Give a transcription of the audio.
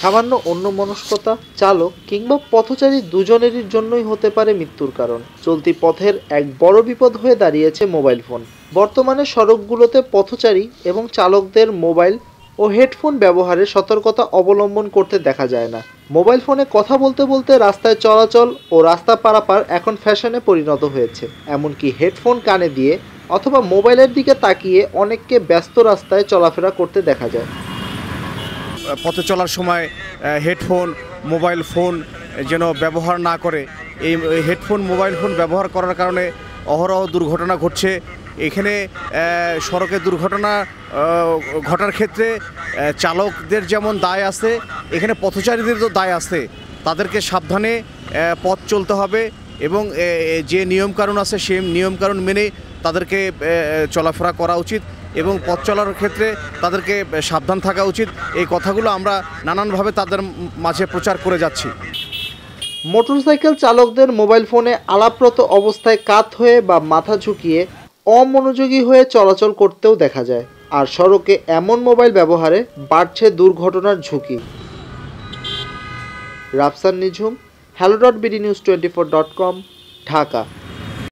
সামান্য অন্যমনস্কতা, চালক কিংবা পথচারী দুজনেরই জন্যই হতে পারে মৃত্যুর কারণ। চলতি পথের এক বড় বিপদ হয়ে দাঁড়িয়েছে মোবাইল ফোন। বর্তমানে সড়কগুলোতে পথচারী এবং চালকদের মোবাইল ও হেডফোন ব্যবহারে সতর্কতা অবলম্বন করতে দেখা যায় না। মোবাইল ফোনে কথা বলতে বলতে রাস্তায় চলাচল ও রাস্তা পারাপার এখন ফ্যাশনে পরিণত হয়েছে। এমনকি হেডফোন কানে দিয়ে অথবা মোবাইলের দিকে তাকিয়ে অনেককে ব্যস্ত রাস্তায় চলাফেরা করতে দেখা যায়। পথে চলার সময় হেডফোন মোবাইল ফোন যেন ব্যবহার না করে। এই হেডফোন মোবাইল ফোন ব্যবহার করার কারণে অহরহ দুর্ঘটনা ঘটছে। এখানে সড়কে দুর্ঘটনা ঘটার ক্ষেত্রে চালকদের যেমন দায় আছে, এখানে পথচারীদেরও দায় আছে। তাদেরকে সাবধানে পথ চলতে হবে এবং যে নিয়মকানুন আছে, সেই নিয়মকানুন মেনে তাদেরকে চলাফেরা করা উচিত। এবং পথ চলার ক্ষেত্রে তাদেরকে সাবধান থাকা উচিত। এই কথাগুলো আমরা নানানভাবে তাদের মাঝে প্রচার করে যাচ্ছি। মোটরসাইকেল চালকদের মোবাইল ফোনে আলাপরত অবস্থায় কাত হয়ে বা মাথা ঝুঁকিয়ে অমনোযোগী হয়ে চলাচল করতেও দেখা যায়। আর সড়কে এমন মোবাইল ব্যবহারে বাড়ছে দুর্ঘটনার ঝুঁকি। Rafsan Nijhum hello dot BD news twenty four dot com Dhaka.